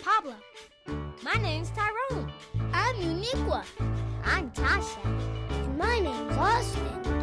I'm Pablo. My name's Tyrone. I'm Uniqua. I'm Tasha. And my name's Austin.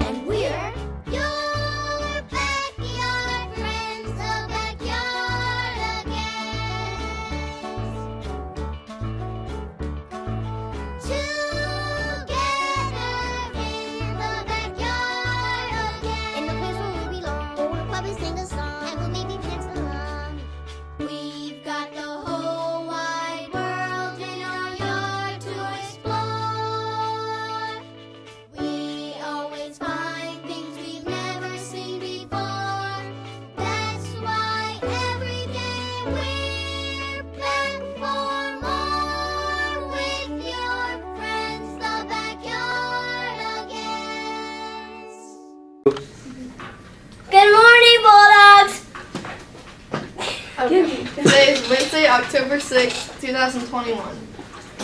Today is Wednesday, October sixth, two 2021.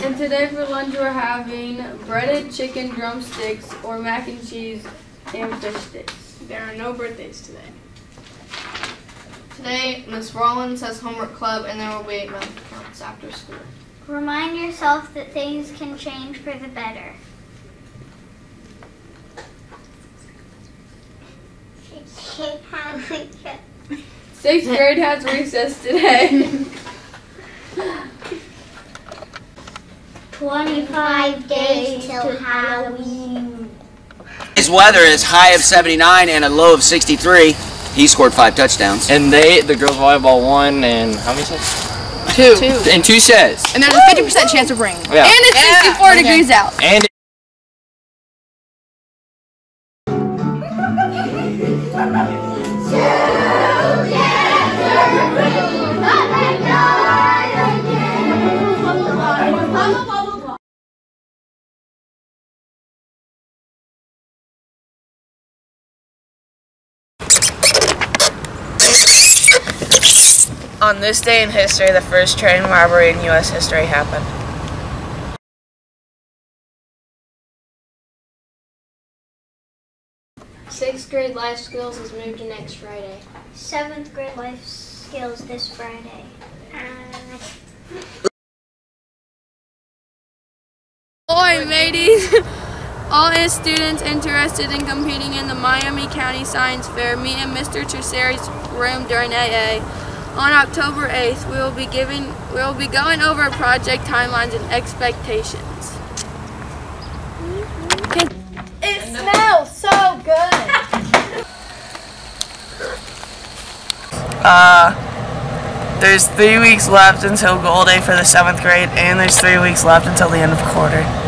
And today for lunch we're having breaded chicken drumsticks or mac and cheese and fish sticks. There are no birthdays today. Today, Miss Rollins has homework club and there will be MATHCOUNTS after school. Remind yourself that things can change for the better. Sixth grade has recess today. 25 days till Halloween. His weather is high of 79 and a low of 63. He scored five touchdowns. And they, the girls volleyball won and how many sets? Two. In two sets. And there's a 50% chance of rain. Yeah. And it's 64 degrees out. And On this day in history, the first train robbery in U.S. history happened. Sixth grade life skills is moved to next Friday. Seventh grade life skills this Friday. Uh, Ahoy, mateys! All is students interested in competing in the Miami County Science Fair meet in Mr. Treseri's room during AA. On October 8th, we will be giving we will be going over project timelines and expectations. It smells so good. Uh, there's three weeks left until goal day for the seventh grade, and there's three weeks left until the end of quarter.